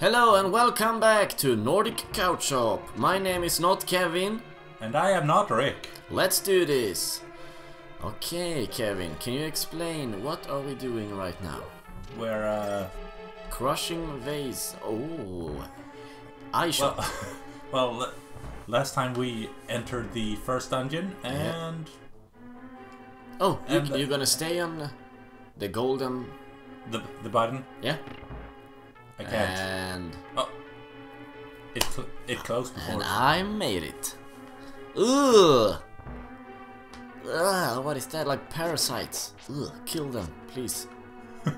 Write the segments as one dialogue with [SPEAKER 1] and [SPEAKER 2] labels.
[SPEAKER 1] Hello and welcome back to Nordic Couch-Op. My name is not Kevin.
[SPEAKER 2] And I am not Rick.
[SPEAKER 1] Let's do this. Okay, Kevin, can you explain what are we doing right now?
[SPEAKER 2] We're, uh...
[SPEAKER 1] Crushing vase. Oh. I shop.
[SPEAKER 2] Well, well last time we entered the first dungeon, and...
[SPEAKER 1] oh, you,
[SPEAKER 2] and the-
[SPEAKER 1] you're gonna stay on the golden.
[SPEAKER 2] The, the button,
[SPEAKER 1] Yeah.
[SPEAKER 2] I can't.
[SPEAKER 1] And
[SPEAKER 2] oh. It, cl- it closed before.
[SPEAKER 1] and I made it. Ugh. Ugh, what is that? Like parasites. Ugh, kill them, please.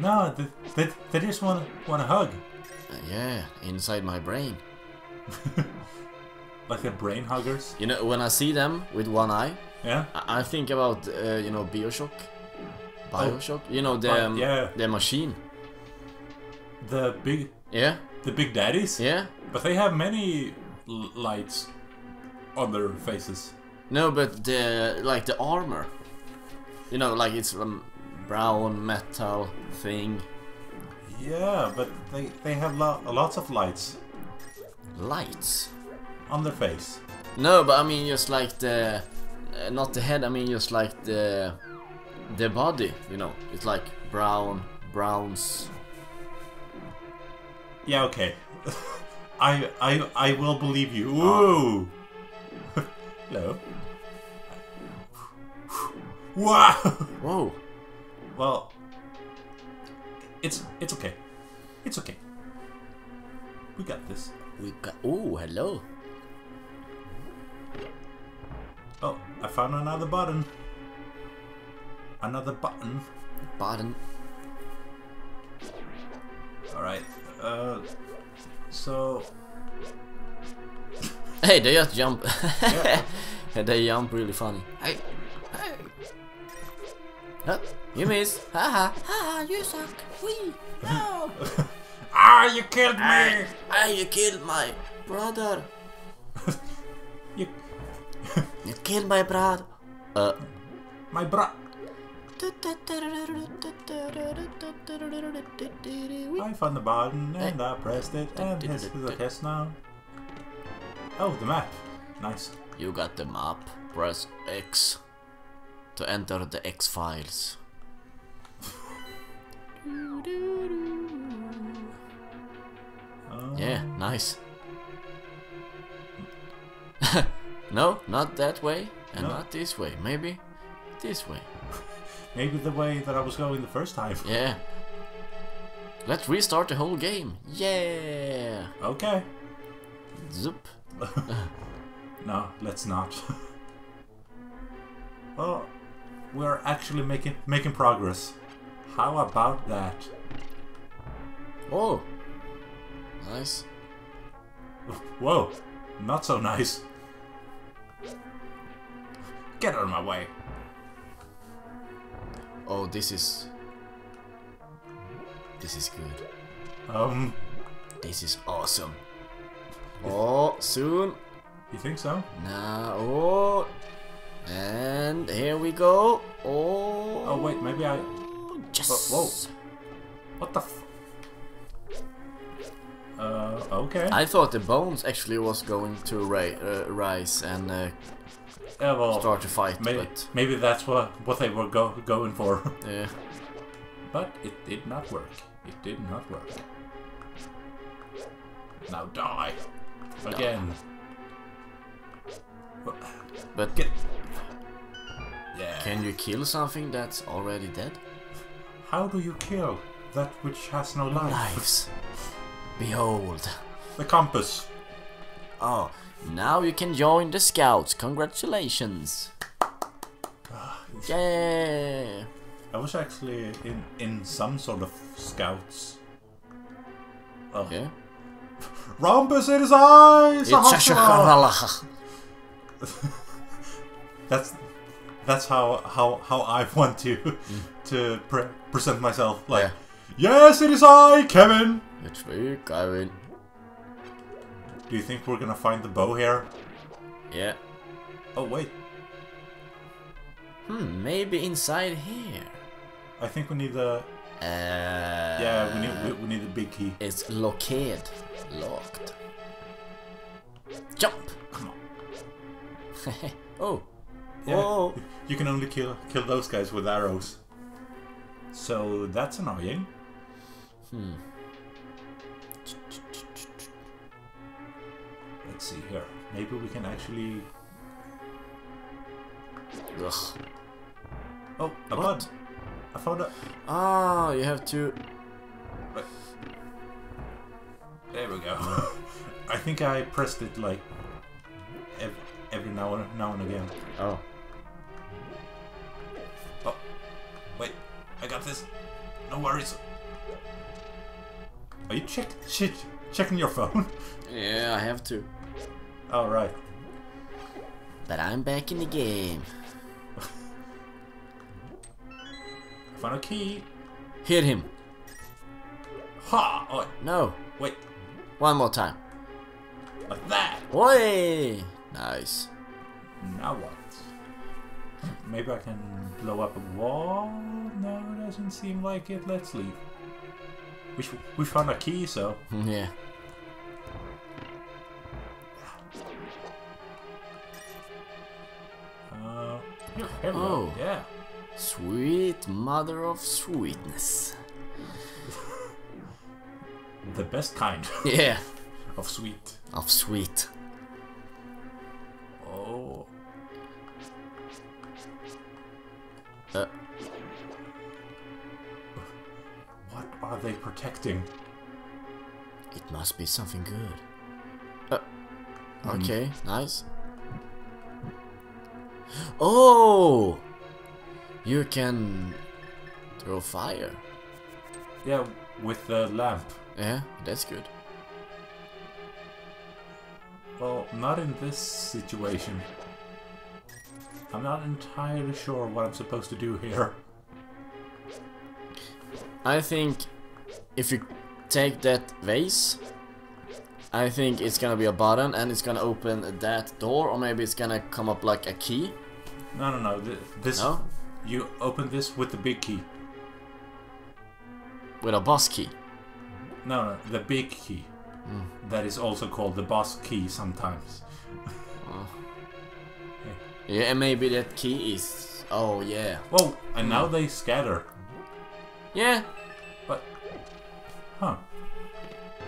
[SPEAKER 2] No, they, they, they just want want a hug.
[SPEAKER 1] Uh, yeah, inside my brain.
[SPEAKER 2] Like the brain huggers.
[SPEAKER 1] You know, when I see them with one eye,
[SPEAKER 2] Yeah?
[SPEAKER 1] I, I think about uh, you know Bioshock. Bioshock. You know the um,
[SPEAKER 2] yeah.
[SPEAKER 1] the machine.
[SPEAKER 2] The big
[SPEAKER 1] Yeah,
[SPEAKER 2] the big daddies.
[SPEAKER 1] yeah.
[SPEAKER 2] But they have many l- lights on their faces.
[SPEAKER 1] No, but the like the armor. You know, like it's um, brown metal thing.
[SPEAKER 2] Yeah, but they, they have lo- lots of lights
[SPEAKER 1] Lights.
[SPEAKER 2] on their face.
[SPEAKER 1] No, but I mean just like the, uh, not the head. I mean just like the, the body. You know, it's like brown, browns.
[SPEAKER 2] Yeah, okay. I I I will believe you. Ah. Ooh. Hello. Wow.
[SPEAKER 1] Whoa.
[SPEAKER 2] Well, it's it's okay. It's okay. We got this.
[SPEAKER 1] We got. Oh, hello.
[SPEAKER 2] Oh, I found another button. Another button.
[SPEAKER 1] Button.
[SPEAKER 2] All right. Uh, so
[SPEAKER 1] Hey, they just jump.
[SPEAKER 2] Yeah.
[SPEAKER 1] they jump really funny. Hey, hey. Huh? You miss. Haha. Haha, you suck. Wee. No.
[SPEAKER 2] ah, you killed me.
[SPEAKER 1] Ah, you killed my brother.
[SPEAKER 2] You,
[SPEAKER 1] You killed my brother. Uh.
[SPEAKER 2] my bra. I found the button and I pressed it, and this is a test now. Oh, the map. Nice.
[SPEAKER 1] You got the map. Press X to enter the X files.
[SPEAKER 2] Uh,
[SPEAKER 1] Yeah, nice. no, not that way, and
[SPEAKER 2] No.
[SPEAKER 1] not this way. Maybe this way.
[SPEAKER 2] Maybe the way that I was going the first time.
[SPEAKER 1] Yeah. Let's restart the whole game. Yeah.
[SPEAKER 2] Okay.
[SPEAKER 1] Zoop.
[SPEAKER 2] No, let's not. well, we're actually making making progress. How about that?
[SPEAKER 1] Oh. Nice.
[SPEAKER 2] Whoa, not so nice. Get out of my way.
[SPEAKER 1] Oh, this is. This is good.
[SPEAKER 2] Um,
[SPEAKER 1] This is awesome. Oh, soon.
[SPEAKER 2] you think so?
[SPEAKER 1] Now, oh. And here we go. Oh.
[SPEAKER 2] Oh wait, maybe I.
[SPEAKER 1] Yes.
[SPEAKER 2] Whoa. What the? F uh, okay.
[SPEAKER 1] I thought the bones actually was going to ri uh, rise and uh,
[SPEAKER 2] yeah, well,
[SPEAKER 1] start to fight,
[SPEAKER 2] maybe
[SPEAKER 1] but
[SPEAKER 2] maybe that's what what they were go going for,
[SPEAKER 1] yeah.
[SPEAKER 2] but it did not work. It did not work. Now die again.
[SPEAKER 1] But
[SPEAKER 2] Get. Yeah.
[SPEAKER 1] can you kill something that's already dead?
[SPEAKER 2] How do you kill that which has no life?
[SPEAKER 1] Lives. Behold.
[SPEAKER 2] The compass.
[SPEAKER 1] Oh, now you can join the scouts. Congratulations. Ah, yeah.
[SPEAKER 2] I was actually in in some sort of scouts. Oh.
[SPEAKER 1] Yeah.
[SPEAKER 2] Rhombus in his eyes!
[SPEAKER 1] It's
[SPEAKER 2] a
[SPEAKER 1] a
[SPEAKER 2] hustler!
[SPEAKER 1] shakalaka.
[SPEAKER 2] That's that's how how how I want to to pre- present myself. Like, yes, it is I, Kevin.
[SPEAKER 1] It's me, Kevin.
[SPEAKER 2] Do you think we're gonna find the bow here?
[SPEAKER 1] Yeah.
[SPEAKER 2] Oh wait,
[SPEAKER 1] Hmm, maybe inside here.
[SPEAKER 2] I think we need the
[SPEAKER 1] Uh,
[SPEAKER 2] Yeah, we need we, we need a big key.
[SPEAKER 1] It's locked. Locked. Jump!
[SPEAKER 2] Come on.
[SPEAKER 1] oh.
[SPEAKER 2] Yeah.
[SPEAKER 1] Oh.
[SPEAKER 2] You can only kill kill those guys with arrows. So that's annoying.
[SPEAKER 1] Hmm.
[SPEAKER 2] Let's see here. Maybe we can actually.
[SPEAKER 1] Ugh.
[SPEAKER 2] Oh, a
[SPEAKER 1] What?
[SPEAKER 2] bud. I found a.
[SPEAKER 1] Ah, you have to.
[SPEAKER 2] There we go. I think I pressed it like ev every now and now and again.
[SPEAKER 1] Oh.
[SPEAKER 2] Oh, wait, I got this. No worries. Are you check shit checking your phone?
[SPEAKER 1] Yeah, I have to.
[SPEAKER 2] All right.
[SPEAKER 1] But I'm back in the game.
[SPEAKER 2] Found a key.
[SPEAKER 1] Hit him.
[SPEAKER 2] Ha! Oh,
[SPEAKER 1] No.
[SPEAKER 2] wait,
[SPEAKER 1] One more time.
[SPEAKER 2] like that.
[SPEAKER 1] Oi! Nice.
[SPEAKER 2] Now what? Maybe I can blow up a wall? No, doesn't seem like it. Let's leave. We, sh- we found a key, so...
[SPEAKER 1] yeah.
[SPEAKER 2] Uh, here, here
[SPEAKER 1] Oh.
[SPEAKER 2] Yeah.
[SPEAKER 1] Sweet mother of sweetness.
[SPEAKER 2] The best kind
[SPEAKER 1] Yeah.
[SPEAKER 2] of sweet.
[SPEAKER 1] Of sweet.
[SPEAKER 2] Oh.
[SPEAKER 1] Uh,
[SPEAKER 2] What are they protecting?
[SPEAKER 1] it must be something good. Uh, okay, nice. Oh! You can throw fire.
[SPEAKER 2] Yeah, with the lamp.
[SPEAKER 1] Yeah, that's good.
[SPEAKER 2] Well, not in this situation. I'm not entirely sure what I'm supposed to do here.
[SPEAKER 1] I think if you take that vase, I think it's gonna be a button and it's gonna open that door, or maybe it's gonna come up like a key.
[SPEAKER 2] No, no, no. This.
[SPEAKER 1] No?
[SPEAKER 2] You open this with the big key.
[SPEAKER 1] With a boss key.
[SPEAKER 2] No, no, the big key. That is also called the boss key sometimes.
[SPEAKER 1] Yeah, and maybe that key is. Oh, yeah.
[SPEAKER 2] Whoa! And now they scatter.
[SPEAKER 1] Yeah.
[SPEAKER 2] But. Huh.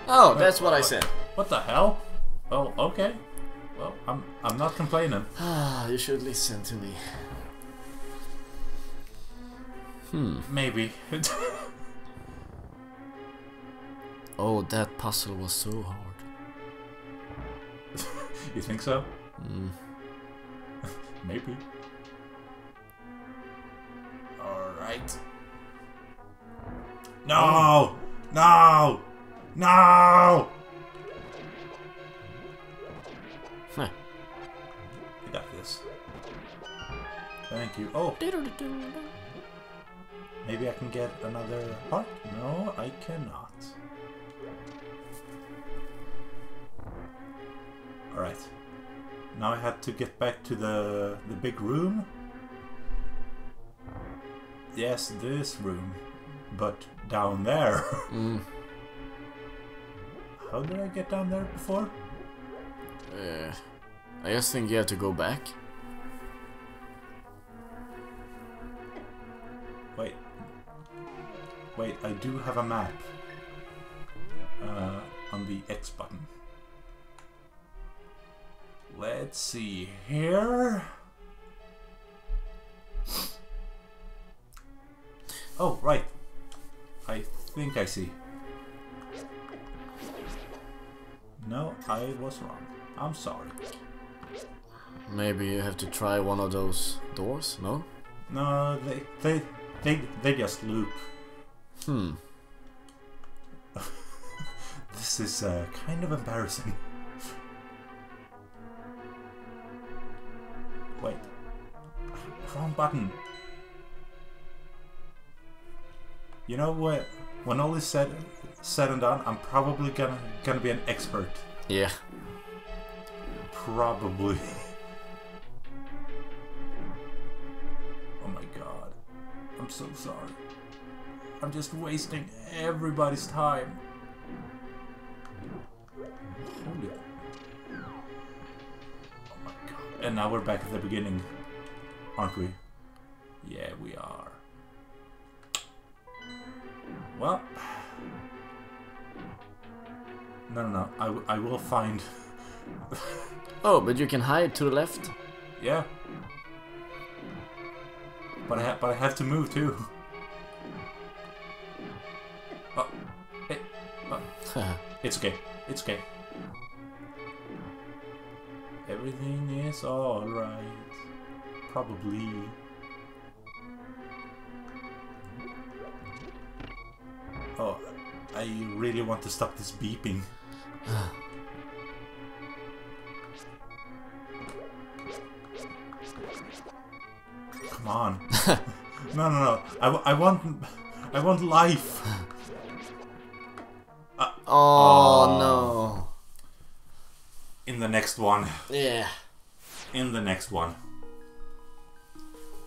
[SPEAKER 1] Oh, that's what I said.
[SPEAKER 2] What the hell? Well, okay. Well, I'm I'm not complaining.
[SPEAKER 1] Ah, you should listen to me. Hmm.
[SPEAKER 2] Maybe.
[SPEAKER 1] Oh, that puzzle was so hard.
[SPEAKER 2] you think so?
[SPEAKER 1] Mm.
[SPEAKER 2] Maybe. Alright. No! No! No!
[SPEAKER 1] Huh.
[SPEAKER 2] I got this. Thank you. Oh, maybe I can get another heart? No, I cannot. Alright. Now I had to get back to the the big room. Yes, this room. But down there.
[SPEAKER 1] Mm.
[SPEAKER 2] How did I get down there before?
[SPEAKER 1] Uh, I just think you have to go back.
[SPEAKER 2] Wait. Wait, I do have a map. Uh, on the X button. Let's see here. Oh, right. I think I see. No, I was wrong. I'm sorry.
[SPEAKER 1] Maybe you have to try one of those doors, no?
[SPEAKER 2] No, they they they they just loop.
[SPEAKER 1] Hmm.
[SPEAKER 2] This is uh, kind of embarrassing. Wait. Wrong button. You know what? When all is said said and done, I'm probably gonna gonna be an expert.
[SPEAKER 1] Yeah.
[SPEAKER 2] Probably. oh my god. I'm so sorry. I'm just wasting everybody's time. Holy. Oh my god. And now we're back at the beginning, aren't we? Yeah, we are. Well. No, no, no. I, w- I will find.
[SPEAKER 1] Oh, but you can hide to the left.
[SPEAKER 2] Yeah. But I, ha- but I have to move too. it's okay. It's okay. Everything is alright. Probably. Oh, I really want to stop this beeping. Come on. no, no, no. I, w- I want, I want life.
[SPEAKER 1] Oh uh, no.
[SPEAKER 2] In the next one.
[SPEAKER 1] Yeah.
[SPEAKER 2] In the next one.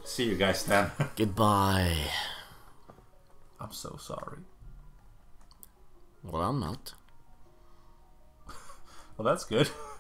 [SPEAKER 2] See you guys then.
[SPEAKER 1] Goodbye.
[SPEAKER 2] I'm so sorry.
[SPEAKER 1] Well, I'm not.
[SPEAKER 2] Well, that's good.